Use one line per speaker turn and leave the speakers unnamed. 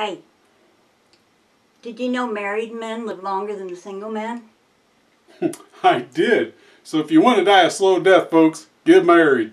Hey, did you know married men live longer than single men?
I did. So if you want to die a slow death, folks, get married.